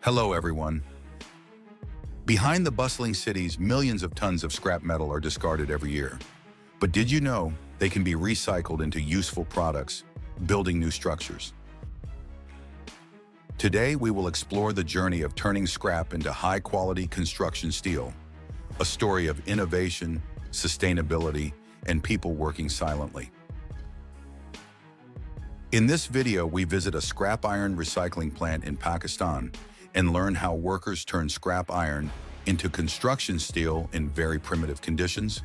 Hello, everyone. Behind the bustling cities, millions of tons of scrap metal are discarded every year. But did you know they can be recycled into useful products, building new structures? Today, we will explore the journey of turning scrap into high-quality construction steel, a story of innovation, sustainability, and people working silently. In this video, we visit a scrap iron recycling plant in Pakistan and learn how workers turn scrap iron into construction steel in very primitive conditions.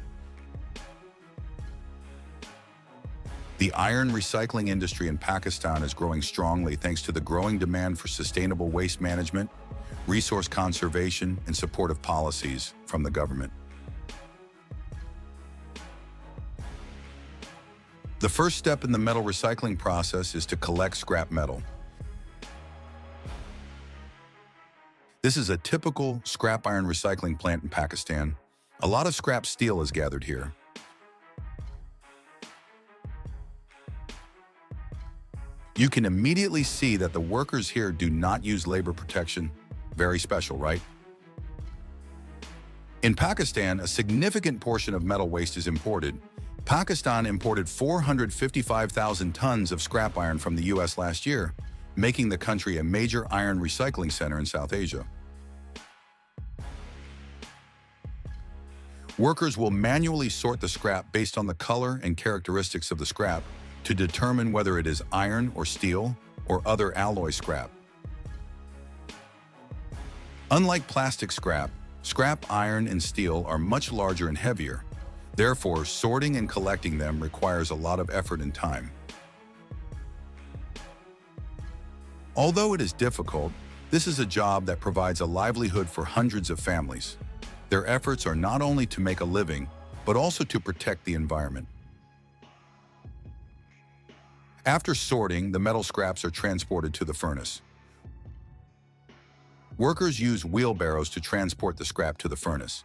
The iron recycling industry in Pakistan is growing strongly thanks to the growing demand for sustainable waste management, resource conservation, and supportive policies from the government. The first step in the metal recycling process is to collect scrap metal. This is a typical scrap iron recycling plant in Pakistan. A lot of scrap steel is gathered here. You can immediately see that the workers here do not use labor protection. Very special, right? In Pakistan, a significant portion of metal waste is imported, Pakistan imported 455,000 tons of scrap iron from the U.S. last year, making the country a major iron recycling center in South Asia. Workers will manually sort the scrap based on the color and characteristics of the scrap to determine whether it is iron or steel or other alloy scrap. Unlike plastic scrap, scrap iron and steel are much larger and heavier, Therefore, sorting and collecting them requires a lot of effort and time. Although it is difficult, this is a job that provides a livelihood for hundreds of families. Their efforts are not only to make a living, but also to protect the environment. After sorting, the metal scraps are transported to the furnace. Workers use wheelbarrows to transport the scrap to the furnace.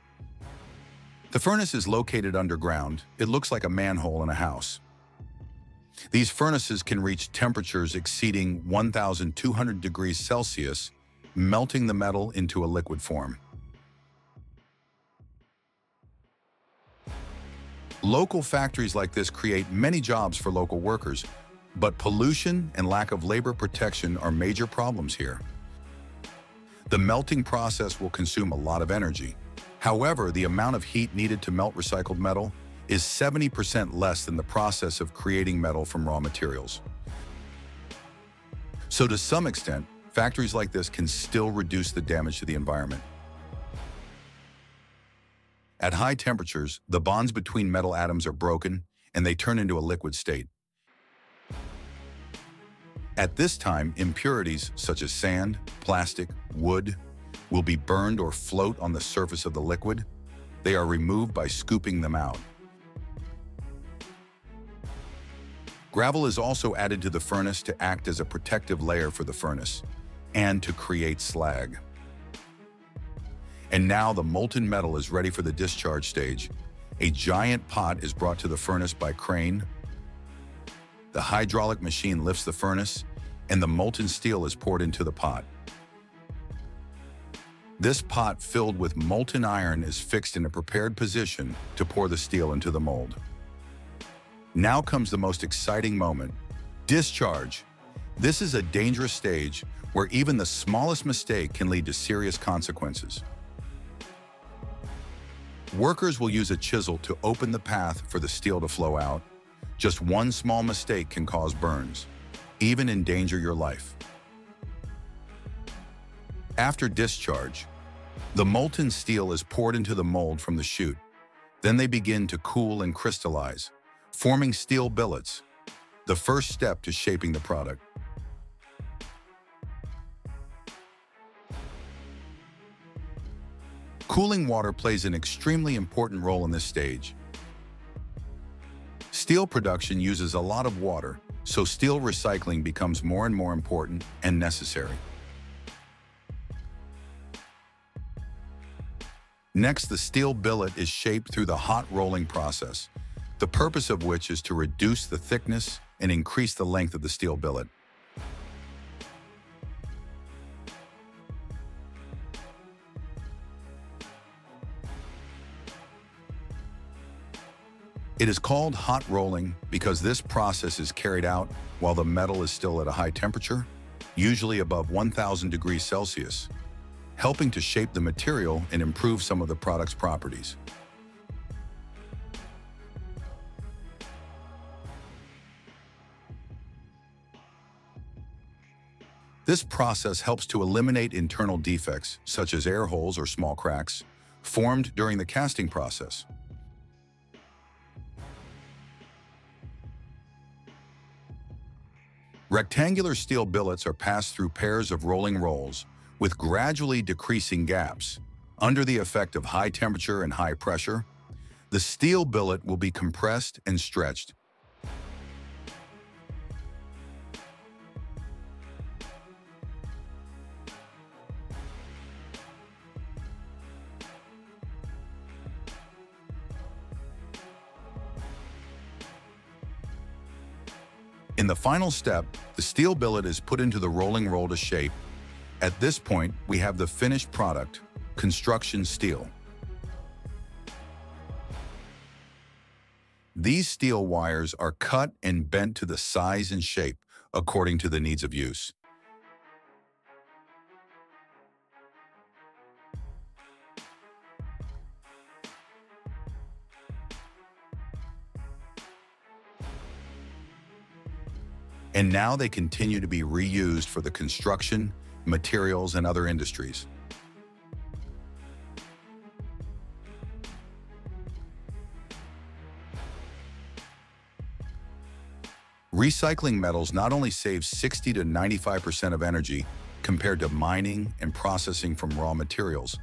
The furnace is located underground. It looks like a manhole in a house. These furnaces can reach temperatures exceeding 1,200 degrees Celsius, melting the metal into a liquid form. Local factories like this create many jobs for local workers, but pollution and lack of labor protection are major problems here. The melting process will consume a lot of energy. However, the amount of heat needed to melt recycled metal is 70% less than the process of creating metal from raw materials. So to some extent, factories like this can still reduce the damage to the environment. At high temperatures, the bonds between metal atoms are broken and they turn into a liquid state. At this time, impurities such as sand, plastic, wood, will be burned or float on the surface of the liquid, they are removed by scooping them out. Gravel is also added to the furnace to act as a protective layer for the furnace and to create slag. And now the molten metal is ready for the discharge stage. A giant pot is brought to the furnace by crane. The hydraulic machine lifts the furnace and the molten steel is poured into the pot. This pot filled with molten iron is fixed in a prepared position to pour the steel into the mold. Now comes the most exciting moment, discharge. This is a dangerous stage where even the smallest mistake can lead to serious consequences. Workers will use a chisel to open the path for the steel to flow out. Just one small mistake can cause burns, even endanger your life. After discharge, the molten steel is poured into the mold from the chute. Then they begin to cool and crystallize, forming steel billets, the first step to shaping the product. Cooling water plays an extremely important role in this stage. Steel production uses a lot of water, so steel recycling becomes more and more important and necessary. Next, the steel billet is shaped through the hot rolling process, the purpose of which is to reduce the thickness and increase the length of the steel billet. It is called hot rolling because this process is carried out while the metal is still at a high temperature, usually above 1000 degrees Celsius, helping to shape the material and improve some of the product's properties. This process helps to eliminate internal defects, such as air holes or small cracks, formed during the casting process. Rectangular steel billets are passed through pairs of rolling rolls with gradually decreasing gaps. Under the effect of high temperature and high pressure, the steel billet will be compressed and stretched, In the final step, the steel billet is put into the rolling roll to shape. At this point, we have the finished product, construction steel. These steel wires are cut and bent to the size and shape according to the needs of use. And now they continue to be reused for the construction, materials, and other industries. Recycling metals not only saves 60 to 95% of energy compared to mining and processing from raw materials,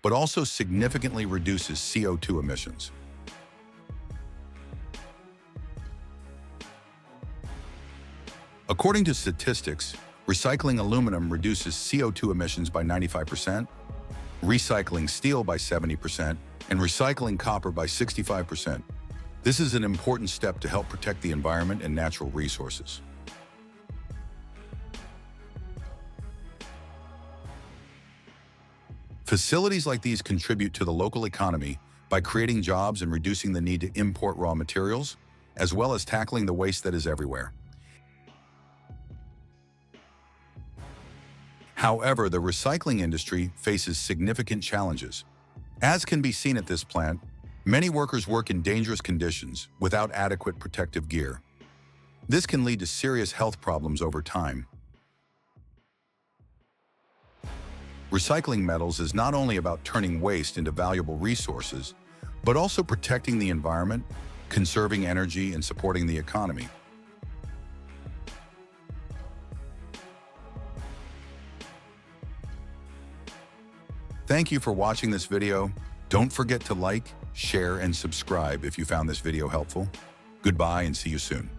but also significantly reduces CO2 emissions. According to statistics, recycling aluminum reduces CO2 emissions by 95%, recycling steel by 70%, and recycling copper by 65%. This is an important step to help protect the environment and natural resources. Facilities like these contribute to the local economy by creating jobs and reducing the need to import raw materials, as well as tackling the waste that is everywhere. However, the recycling industry faces significant challenges. As can be seen at this plant, many workers work in dangerous conditions without adequate protective gear. This can lead to serious health problems over time. Recycling metals is not only about turning waste into valuable resources, but also protecting the environment, conserving energy, and supporting the economy. Thank you for watching this video. Don't forget to like, share, and subscribe if you found this video helpful. Goodbye and see you soon.